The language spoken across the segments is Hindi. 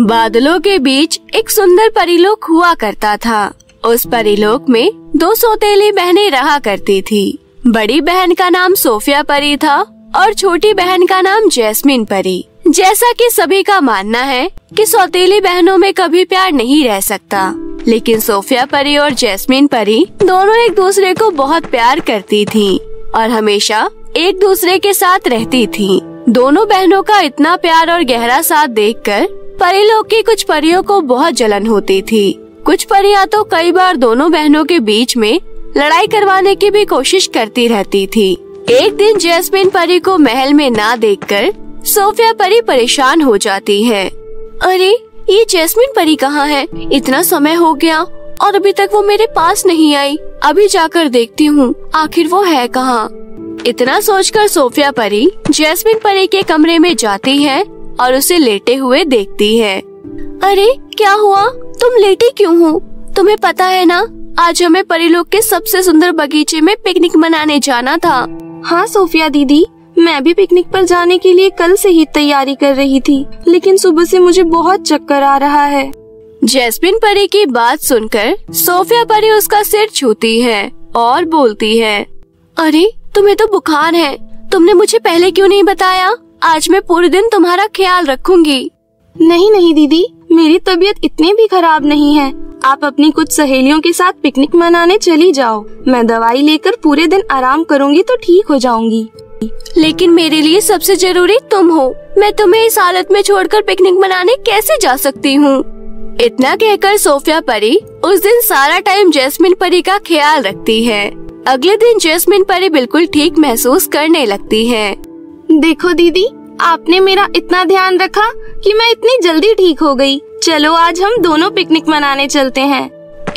बादलों के बीच एक सुंदर परिलोक हुआ करता था। उस परिलोक में दो सौतेली बहनें रहा करती थी। बड़ी बहन का नाम सोफिया परी था और छोटी बहन का नाम जैस्मिन परी। जैसा कि सभी का मानना है कि सौतेली बहनों में कभी प्यार नहीं रह सकता। लेकिन सोफिया परी और जैस्मिन परी दोनों एक दूसरे को बहुत प्यार करती थी और हमेशा एक दूसरे के साथ रहती थी। दोनों बहनों का इतना प्यार और गहरा साथ देखकर परिलोक की कुछ परियों को बहुत जलन होती थी। कुछ परियाँ तो कई बार दोनों बहनों के बीच में लड़ाई करवाने की भी कोशिश करती रहती थी। एक दिन जैस्मिन परी को महल में ना देखकर सोफिया परी परेशान हो जाती है। अरे, ये जैस्मिन परी कहाँ है? इतना समय हो गया और अभी तक वो मेरे पास नहीं आई। अभी जाकर देखती हूँ, आखिर वो है कहाँ? इतना सोचकर सोफिया परी जैस्मिन परी के कमरे में जाती है और उसे लेटे हुए देखती है। अरे, क्या हुआ? तुम लेटी क्यों हो? तुम्हें पता है ना, आज हमें परिलोक के सबसे सुंदर बगीचे में पिकनिक मनाने जाना था। हाँ सोफिया दीदी, मैं भी पिकनिक पर जाने के लिए कल से ही तैयारी कर रही थी, लेकिन सुबह से मुझे बहुत चक्कर आ रहा है। जैस्मिन परी की बात सुनकर सोफिया परी उसका सिर छूती है और बोलती है, अरे, तुम्हें तो बुखार है, तुमने मुझे पहले क्यों नहीं बताया? आज मैं पूरे दिन तुम्हारा ख्याल रखूँगी। नहीं नहीं दीदी। मेरी तबीयत इतनी भी खराब नहीं है। आप अपनी कुछ सहेलियों के साथ पिकनिक मनाने चली जाओ। मैं दवाई लेकर पूरे दिन आराम करूँगी तो ठीक हो जाऊँगी। लेकिन मेरे लिए सबसे ज़रूरी तुम हो। मैं तुम्हें इस हालत में छोड़कर पिकनिक मनाने कैसे जा सकती हूँ? इतना कहकर सोफिया परी उस दिन सारा टाइम जैस्मिन परी का ख्याल रखती है। अगले दिन जैस्मिन परी बिल्कुल ठीक महसूस करने लगती है। देखो दीदी, आपने मेरा इतना ध्यान रखा कि मैं इतनी जल्दी ठीक हो गई। चलो आज हम दोनों पिकनिक मनाने चलते हैं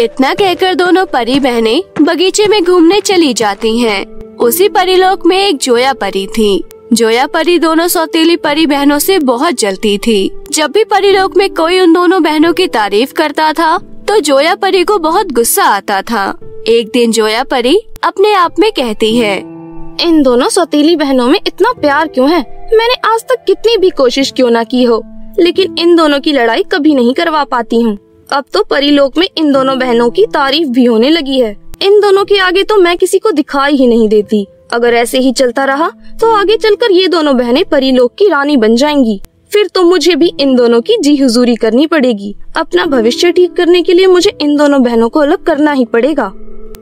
इतना कहकर दोनों परी बहनें बगीचे में घूमने चली जाती हैं। उसी परिलोक में एक जोया परी थी जोया परी दोनों सौतीली परी बहनों से बहुत जलती थी जब भी परिलोक में कोई उन दोनों बहनों की तारीफ़ करता था तो जोया परी को बहुत गुस्सा आता था एक दिन जोया परी अपने आप में कहती है इन दोनों सौतीली बहनों में इतना प्यार क्यों है? मैंने आज तक कितनी भी कोशिश क्यों ना की हो, लेकिन इन दोनों की लड़ाई कभी नहीं करवा पाती हूँ। अब तो परिलोक में इन दोनों बहनों की तारीफ़ भी होने लगी है। इन दोनों के आगे तो मैं किसी को दिखाई ही नहीं देती। अगर ऐसे ही चलता रहा तो आगे चलकर ये दोनों बहनें परिलोक की रानी बन जाएँगी। फिर तो मुझे भी इन दोनों की जी हुजूरी करनी पड़ेगी। अपना भविष्य ठीक करने के लिए मुझे इन दोनों बहनों को अलग करना ही पड़ेगा।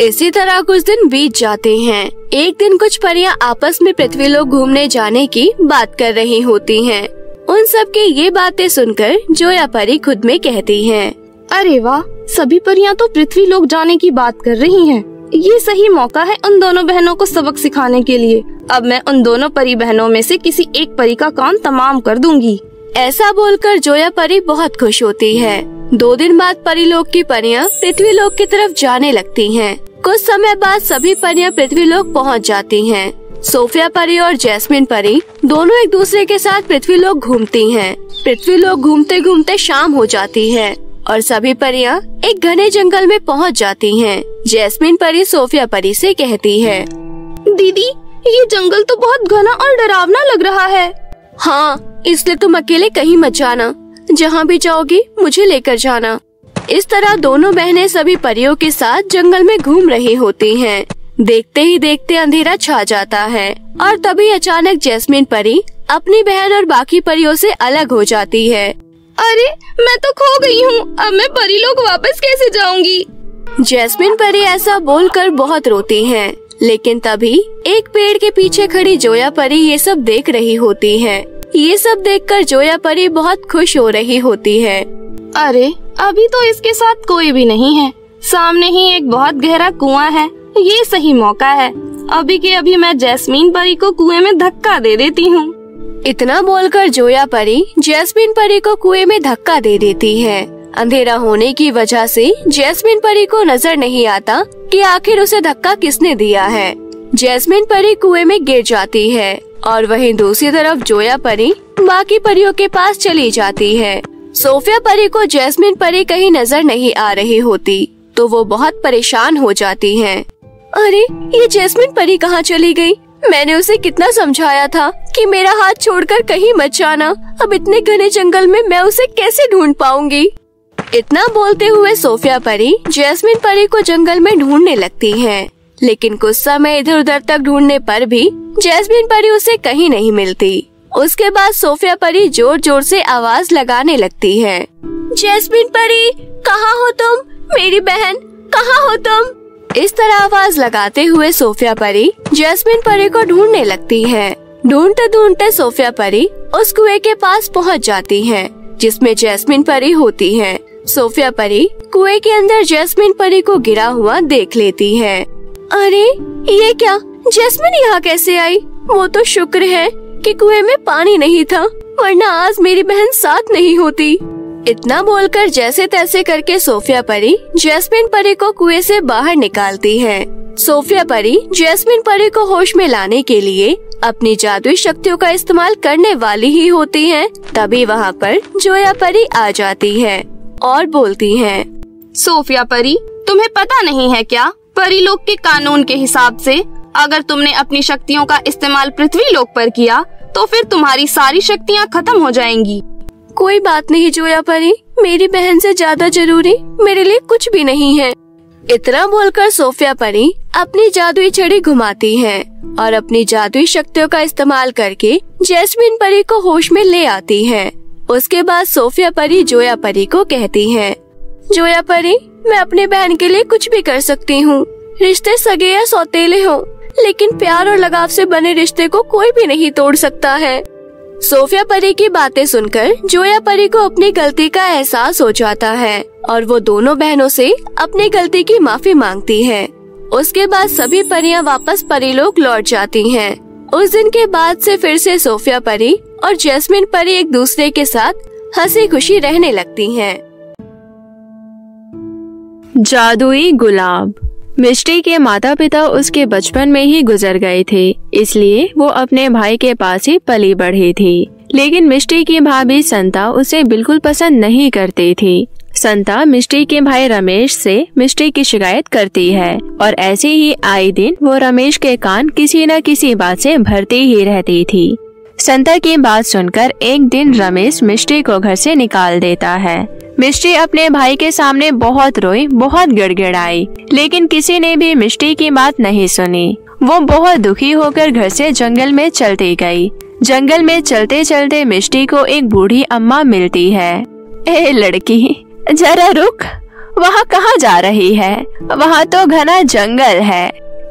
इसी तरह कुछ दिन बीत जाते हैं। एक दिन कुछ परियाँ आपस में पृथ्वी लोग घूमने जाने की बात कर रही होती हैं। उन सब की ये बातें सुनकर जोया परी खुद में कहती हैं, अरे वाह सभी परियाँ तो पृथ्वी लोग जाने की बात कर रही हैं। ये सही मौका है उन दोनों बहनों को सबक सिखाने के लिए। अब मैं उन दोनों परी बहनों में से किसी एक परी का काम तमाम कर दूँगी। ऐसा बोलकर जोया परी बहुत खुश होती है। दो दिन बाद परिलोक की परियाँ पृथ्वी लोक की तरफ़ जाने लगती हैं। कुछ समय बाद सभी परियाँ पृथ्वी लोक पहुँच जाती हैं। सोफिया परी और जैस्मिन परी दोनों एक दूसरे के साथ पृथ्वी लोक घूमती हैं। पृथ्वी लोक घूमते घूमते शाम हो जाती है और सभी परियाँ एक घने जंगल में पहुँच जाती हैं। जैस्मिन परी सोफिया परी से कहती है दीदी ये जंगल तो बहुत घना और डरावना लग रहा है हाँ इसलिए तुम अकेले कहीं मत जाना जहाँ भी जाओगी मुझे लेकर जाना। इस तरह दोनों बहनें सभी परियों के साथ जंगल में घूम रही होती हैं। देखते ही देखते अंधेरा छा जाता है और तभी अचानक जैस्मिन परी अपनी बहन और बाकी परियों से अलग हो जाती है। अरे मैं तो खो गई हूँ अब मैं परी लोग वापस कैसे जाऊँगी? जैस्मिन परी ऐसा बोलकर बहुत रोती है लेकिन तभी एक पेड़ के पीछे खड़ी जोया परी ये सब देख रही होती है। ये सब देखकर जोया परी बहुत खुश हो रही होती है। अरे, अभी तो इसके साथ कोई भी नहीं है। सामने ही एक बहुत गहरा कुआँ है। ये सही मौका है। अभी के अभी मैं जैस्मीन परी को कुएँ में धक्का दे देती हूँ। इतना बोलकर जोया परी जैस्मिन परी को कुएँ में धक्का दे देती है। अंधेरा होने की वजह से जैस्मिन परी को नज़र नहीं आता कि आखिर उसे धक्का किसने दिया है। जैस्मिन परी कुएँ में गिर जाती है। और वहीं दूसरी तरफ़ जोया परी बाकी परियों के पास चली जाती है सोफिया परी को जैस्मिन परी कहीं नज़र नहीं आ रही होती तो वो बहुत परेशान हो जाती हैं। अरे, ये जैस्मिन परी कहाँ चली गई? मैंने उसे कितना समझाया था कि मेरा हाथ छोड़कर कहीं मत जाना अब इतने घने जंगल में मैं उसे कैसे ढूंढ पाऊँगी इतना बोलते हुए सोफिया परी जैस्मिन परी को जंगल में ढूँढने लगती है लेकिन कुछ समय इधर उधर तक ढूँढने पर भी जैस्मिन परी उसे कहीं नहीं मिलती। उसके बाद सोफिया परी ज़ोर ज़ोर से आवाज़ लगाने लगती है। जैस्मिन परी, कहाँ हो तुम? मेरी बहन, कहाँ हो तुम? इस तरह आवाज़ लगाते हुए सोफिया परी जैस्मिन परी को ढूँढने लगती है। ढूंढते ढूंढते सोफिया परी उस कुएँ के पास पहुँच जाती है, जिसमें जैस्मिन परी होती है। सोफिया परी कुएँ के अंदर जैस्मिन परी को गिरा हुआ देख लेती है। अरे, ये क्या? जैस्मिन यहाँ कैसे आई? वो तो शुक्र है कि कुएँ में पानी नहीं था, वरना आज मेरी बहन साथ नहीं होती। इतना बोलकर जैसे तैसे करके सोफिया परी जैस्मिन परी को कुएँ से बाहर निकालती है। सोफिया परी जैस्मिन परी को होश में लाने के लिए अपनी जादुई शक्तियों का इस्तेमाल करने वाली ही होती है, तभी वहाँ पर जोया परी आ जाती है और बोलती है, सोफिया परी, तुम्हें पता नहीं है क्या? परी लोग के कानून के हिसाब से अगर तुमने अपनी शक्तियों का इस्तेमाल पृथ्वी लोक पर किया तो फिर तुम्हारी सारी शक्तियाँ खत्म हो जाएँगी। कोई बात नहीं, जोया परी। मेरी बहन से ज़्यादा ज़रूरी मेरे लिए कुछ भी नहीं है। इतना बोलकर सोफिया परी अपनी जादुई छड़ी घुमाती है और अपनी जादुई शक्तियों का इस्तेमाल करके जैस्मिन परी को होश में ले आती है। उसके बाद सोफिया परी जोया परी को कहती है जोया परी, मैं अपने बहन के लिए कुछ भी कर सकती हूँ रिश्ते सगे या सौतेले हो, लेकिन प्यार और लगाव से बने रिश्ते को कोई भी नहीं तोड़ सकता है सोफिया परी की बातें सुनकर जोया परी को अपनी गलती का एहसास हो जाता है और वो दोनों बहनों से अपनी गलती की माफ़ी मांगती है उसके बाद सभी परियाँ वापस परीलोक लौट जाती हैं। उस दिन के बाद से फिर से सोफिया परी और जैस्मिन परी एक दूसरे के साथ हँसी खुशी रहने लगती हैं। जादुई गुलाब। मिष्टी के माता पिता उसके बचपन में ही गुजर गए थे, इसलिए वो अपने भाई के पास ही पली बढ़ी थी। लेकिन मिष्टी की भाभी संता उसे बिल्कुल पसंद नहीं करती थी। संता मिष्टी के भाई रमेश से मिष्टी की शिकायत करती है, और ऐसे ही आए दिन वो रमेश के कान किसी न किसी बात से भरती ही रहती थी। संता की बात सुनकर एक दिन रमेश मिष्टी को घर से निकाल देता है। मिष्टी अपने भाई के सामने बहुत रोई, बहुत गिड़गिड़ाई, लेकिन किसी ने भी मिष्टी की बात नहीं सुनी। वो बहुत दुखी होकर घर से जंगल में चलती गई। जंगल में चलते चलते मिष्टी को एक बूढ़ी अम्मा मिलती है। ए, लड़की, जरा रुक। वहाँ कहाँ जा रही है? वहाँ तो घना जंगल है।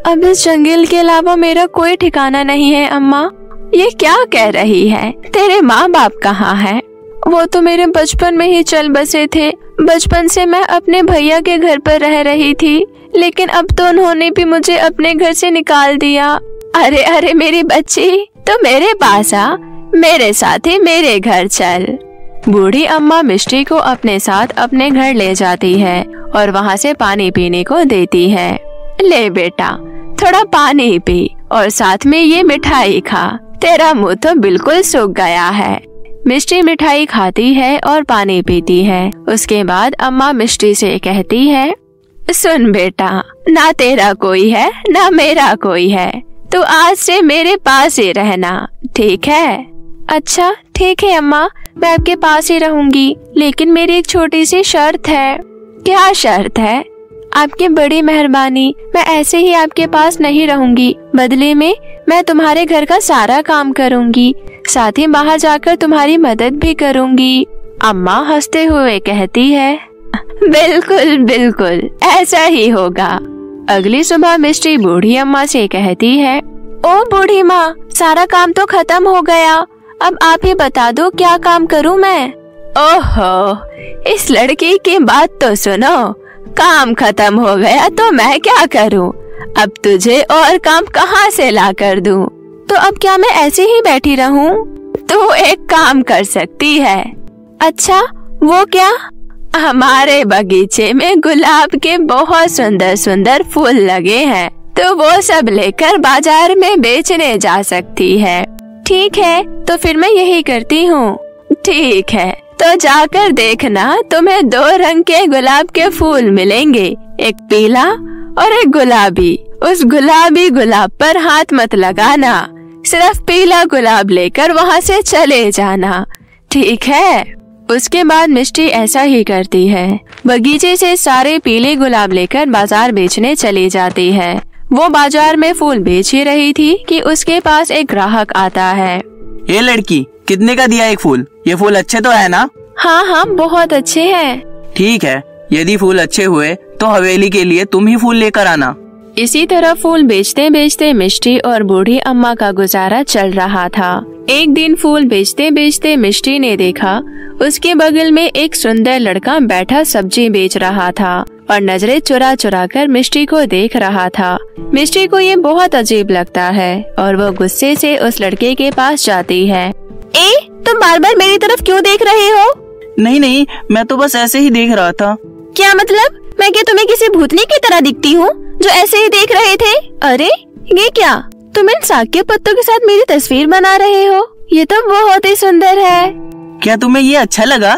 अब इस जंगल के अलावा मेरा कोई ठिकाना नहीं है, अम्मा। ये क्या कह रही है? तेरे माँ बाप कहाँ है? वो तो मेरे बचपन में ही चल बसे थे। बचपन से मैं अपने भैया के घर पर रह रही थी, लेकिन अब तो उन्होंने भी मुझे अपने घर से निकाल दिया। अरे अरे, मेरी बच्ची तो मेरे पास आ। मेरे साथ ही मेरे घर चल। बूढ़ी अम्मा मिष्टी को अपने साथ अपने घर ले जाती है और वहाँ से पानी पीने को देती है। ले बेटा, थोड़ा पानी पी और साथ में ये मिठाई खा। तेरा मुँह तो बिल्कुल सूख गया है। मिष्टी मिठाई खाती है और पानी पीती है। उसके बाद अम्मा मिष्टी से कहती है, सुन बेटा, ना तेरा कोई है, ना मेरा कोई है। तू आज से मेरे पास ही रहना, ठीक है? अच्छा ठीक है अम्मा, मैं आपके पास ही रहूँगी, लेकिन मेरी एक छोटी सी शर्त है। क्या शर्त है? आपकी बड़ी मेहरबानी। मैं ऐसे ही आपके पास नहीं रहूँगी। बदले में, मैं तुम्हारे घर का सारा काम करूँगी। साथ ही बाहर जाकर तुम्हारी मदद भी करूँगी। अम्मा हँसते हुए कहती है, बिल्कुल बिल्कुल, ऐसा ही होगा। अगली सुबह मिस्ट्री बूढ़ी अम्मा से कहती है, ओ बूढ़ी माँ, सारा काम तो खत्म हो गया। अब आप ही बता दो क्या काम करूँ मैं? ओहो, इस लड़की की बात तो सुनो। काम खत्म हो गया तो मैं क्या करूँ? अब तुझे और काम कहाँ से ला कर दूँ? तो अब क्या मैं ऐसे ही बैठी रहूँ? तो एक काम कर सकती है। अच्छा वो क्या? हमारे बगीचे में गुलाब के बहुत सुंदर सुंदर फूल लगे हैं तो वो सब लेकर बाज़ार में बेचने जा सकती है। ठीक है तो फिर मैं यही करती हूँ। ठीक है। तो जाकर देखना, तुम्हें दो रंग के गुलाब के फूल मिलेंगे, एक पीला और एक गुलाबी। उस गुलाबी गुलाब पर हाथ मत लगाना, सिर्फ़ पीला गुलाब लेकर वहाँ से चले जाना। ठीक है? उसके बाद मिष्टी ऐसा ही करती है। बगीचे से सारे पीले गुलाब लेकर बाज़ार बेचने चली जाती है। वो बाज़ार में फूल बेच ही रही थी कि उसके पास एक ग्राहक आता है। ये लड़की कितने का दिया एक फूल? ये फूल अच्छे तो है ना? हाँ हाँ बहुत अच्छे हैं। ठीक है यदि फूल अच्छे हुए तो हवेली के लिए तुम ही फूल लेकर आना। इसी तरह फूल बेचते बेचते मिष्टी और बूढ़ी अम्मा का गुजारा चल रहा था। एक दिन फूल बेचते बेचते मिष्टी ने देखा उसके बगल में एक सुंदर लड़का बैठा सब्ज़ी बेच रहा था और नज़रें चुरा चुरा कर मिष्टी को देख रहा था। मिष्टी को ये बहुत अजीब लगता है और वो गुस्से से उस लड़के के पास जाती है। तुम बार बार मेरी तरफ़ क्यों देख रहे हो? नहीं नहीं मैं तो बस ऐसे ही देख रहा था। क्या मतलब? मैं क्या तुम्हें किसी भूतनी की तरह दिखती हूँ जो ऐसे ही देख रहे थे? अरे ये क्या? तुम इन साग के पत्तों के साथ मेरी तस्वीर बना रहे हो? ये तो बहुत ही सुंदर है। क्या तुम्हें ये अच्छा लगा?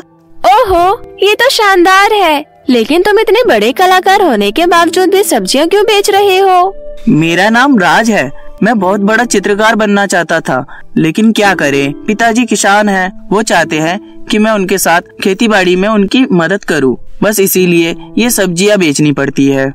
ओहो ये तो शानदार है। लेकिन तुम इतने बड़े कलाकार होने के बावजूद भी सब्ज़ियाँ क्यों बेच रहे हो? मेरा नाम राज है। मैं बहुत बड़ा चित्रकार बनना चाहता था लेकिन क्या करें? पिताजी किसान हैं वो चाहते हैं कि मैं उनके साथ खेती में उनकी मदद करूँ। बस इसीलिए ये सब्ज़ियाँ बेचनी पड़ती है।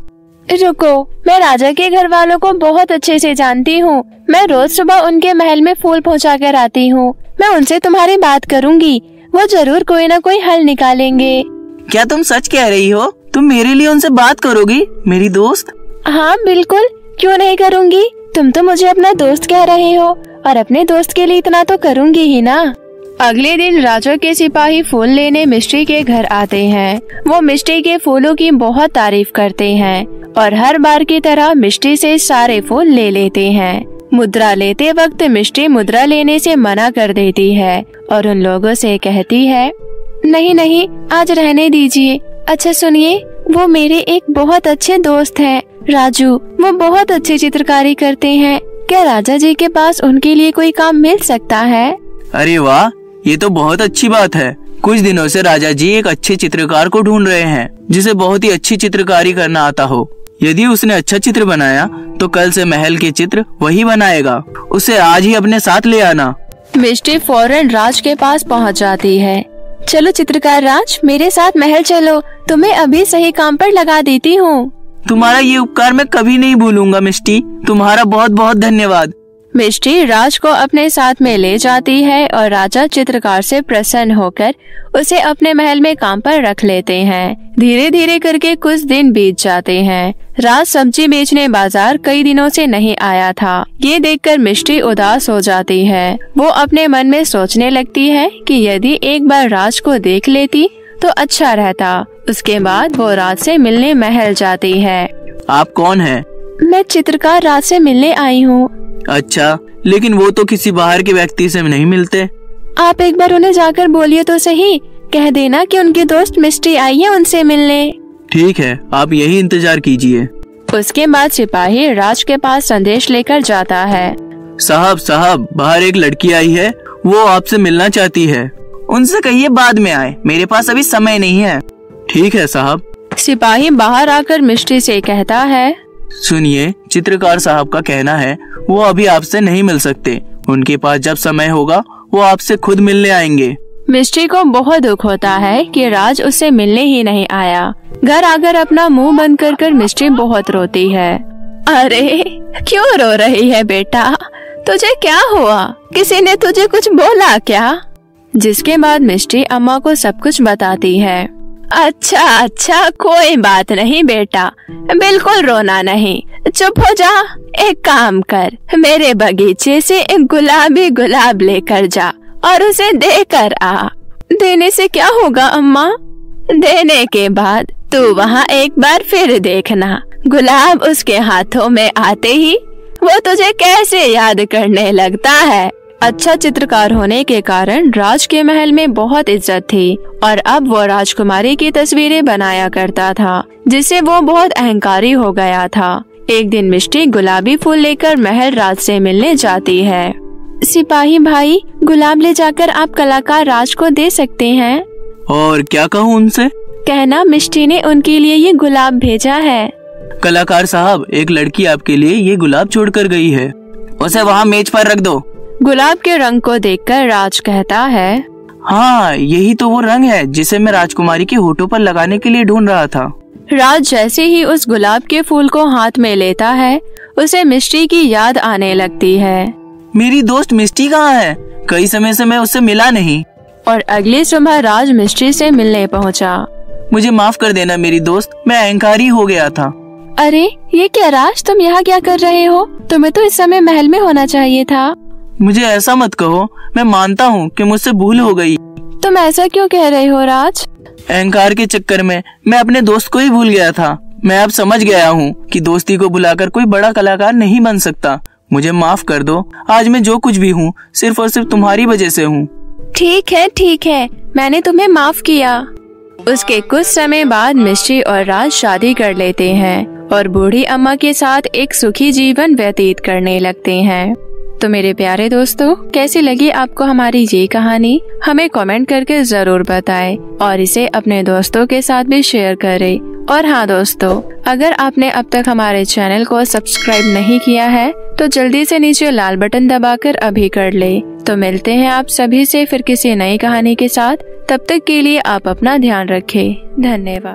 रुको मैं राजा के घर वालों को बहुत अच्छे से जानती हूँ। मैं रोज सुबह उनके महल में फूल पहुँचा कर आती हूँ। मैं उनसे तुम्हारी बात करूँगी। वो ज़रूर कोई ना कोई हल निकालेंगे। क्या तुम सच कह रही हो? तुम मेरे लिए उनसे बात करोगी मेरी दोस्त? हाँ बिल्कुल। क्यों नहीं करूँगी? तुम तो मुझे अपना दोस्त कह रहे हो, और अपने दोस्त के लिए इतना तो करूँगी ही ना। अगले दिन राजा के सिपाही फूल लेने मिस्ट्री के घर आते हैं। वो मिस्ट्री के फूलों की बहुत तारीफ़ करते हैं, और हर बार की तरह मिस्ट्री से सारे फूल ले लेते हैं। मुद्रा लेते वक्त मिस्ट्री मुद्रा लेने से मना कर देती है, और उन लोगों से कहती है, नहीं नहीं, आज रहने दीजिए। अच्छा सुनिए वो मेरे एक बहुत अच्छे दोस्त हैं। राजू वो बहुत अच्छी चित्रकारी करते हैं। क्या राजा जी के पास उनके लिए कोई काम मिल सकता है? अरे वाह ये तो बहुत अच्छी बात है। कुछ दिनों से राजा जी एक अच्छे चित्रकार को ढूंढ रहे हैं जिसे बहुत ही अच्छी चित्रकारी करना आता हो। यदि उसने अच्छा चित्र बनाया तो कल से महल के चित्र वही बनाएगा। उसे आज ही अपने साथ ले आना। मिस्टी फ़ौरन राज के पास पहुँच जाती है। चलो चित्रकार राज, मेरे साथ महल चलो। तुम्हें अभी सही काम पर लगा देती हूँ। तुम्हारा ये उपकार मैं कभी नहीं भूलूँगा, मिस्टी। तुम्हारा बहुत बहुत धन्यवाद। मिष्टी राज को अपने साथ में ले जाती है और राजा चित्रकार से प्रसन्न होकर उसे अपने महल में काम पर रख लेते हैं। धीरे धीरे करके कुछ दिन बीत जाते हैं। राज सब्ज़ी बेचने बाज़ार कई दिनों से नहीं आया था। ये देखकर मिष्टी उदास हो जाती है। वो अपने मन में सोचने लगती है कि यदि एक बार राज को देख लेती तो अच्छा रहता। उसके बाद वो राज से मिलने महल जाती है। आप कौन है? मैं चित्रकार राज से मिलने आई हूँ। अच्छा लेकिन वो तो किसी बाहर के व्यक्ति से नहीं मिलते। आप एक बार उन्हें जाकर बोलिए तो सही। कह देना कि उनके दोस्त मिस्ट्री आई है उनसे मिलने। ठीक है आप यही इंतज़ार कीजिए। उसके बाद सिपाही राज के पास संदेश लेकर जाता है। साहब साहब बाहर एक लड़की आई है। वो आपसे मिलना चाहती है। उनसे कहिए बाद में आए। मेरे पास अभी समय नहीं है। ठीक है साहब। सिपाही बाहर आकर मिस्ट्री से कहता है सुनिए, चित्रकार साहब का कहना है, वो अभी आपसे नहीं मिल सकते। उनके पास जब समय होगा, वो आपसे खुद मिलने आएँगे। मिस्ट्री को बहुत दुख होता है कि राज उससे मिलने ही नहीं आया। घर आकर अपना मुँह बंद कर कर मिस्ट्री बहुत रोती है। अरे, क्यों रो रही है बेटा? तुझे क्या हुआ? किसी ने तुझे कुछ बोला क्या? जिसके बाद मिस्ट्री अम्मा को सब कुछ बताती है। अच्छा अच्छा कोई बात नहीं बेटा। बिल्कुल रोना नहीं। चुप हो जा, एक काम कर। मेरे बगीचे से एक गुलाबी गुलाब लेकर जा और उसे देकर आ। देने से क्या होगा, अम्मा? देने के बाद तू वहाँ एक बार फिर देखना। गुलाब उसके हाथों में आते ही वो तुझे कैसे याद करने लगता है? अच्छा चित्रकार होने के कारण राज के महल में बहुत इज़्ज़त थी और अब वो राजकुमारी की तस्वीरें बनाया करता था जिससे वो बहुत अहंकारी हो गया था। एक दिन मिष्टी गुलाबी फूल लेकर महल राज से मिलने जाती है। सिपाही भाई गुलाब ले जाकर आप कलाकार राज को दे सकते हैं? और क्या कहूँ उनसे? कहना मिष्टी ने उनके लिए ये गुलाब भेजा है। कलाकार साहब एक लड़की आपके लिए ये गुलाब छोड़ कर गई है। उसे वहाँ मेज पर रख दो। गुलाब के रंग को देखकर राज कहता है हाँ यही तो वो रंग है जिसे मैं राजकुमारी के होठों पर लगाने के लिए ढूंढ रहा था। राज जैसे ही उस गुलाब के फूल को हाथ में लेता है उसे मिस्ट्री की याद आने लगती है। मेरी दोस्त मिस्टी कहाँ है? कई समय से मैं उससे मिला नहीं। और अगली सुबह राज मिस्ट्री से मिलने पहुँचा। मुझे माफ़ कर देना मेरी दोस्त मैं अहंकारी हो गया था। अरे ये क्या राज तुम यहाँ क्या कर रहे हो? तुम्हें तो इस समय महल में होना चाहिए था। मुझे ऐसा मत कहो मैं मानता हूँ कि मुझसे भूल हो गई। तुम ऐसा क्यों कह रहे हो राज? अहंकार के चक्कर में मैं अपने दोस्त को ही भूल गया था। मैं अब समझ गया हूँ कि दोस्ती को बुलाकर कोई बड़ा कलाकार नहीं बन सकता। मुझे माफ़ कर दो आज मैं जो कुछ भी हूँ सिर्फ़ और सिर्फ़ तुम्हारी वजह से हूँ। ठीक है ठीक है मैंने तुम्हें माफ़ किया। उसके कुछ समय बाद मिश्री और राज शादी कर लेते हैं और बूढ़ी अम्मा के साथ एक सुखी जीवन व्यतीत करने लगते हैं। तो मेरे प्यारे दोस्तों, कैसी लगी आपको हमारी ये कहानी? हमें कमेंट करके ज़रूर बताएँ और इसे अपने दोस्तों के साथ भी शेयर करें। और हाँ दोस्तों, अगर आपने अब तक हमारे चैनल को सब्सक्राइब नहीं किया है तो जल्दी से नीचे लाल बटन दबाकर अभी कर ले। तो मिलते हैं आप सभी से फिर किसी नई कहानी के साथ। तब तक के लिए आप अपना ध्यान रखें। धन्यवाद।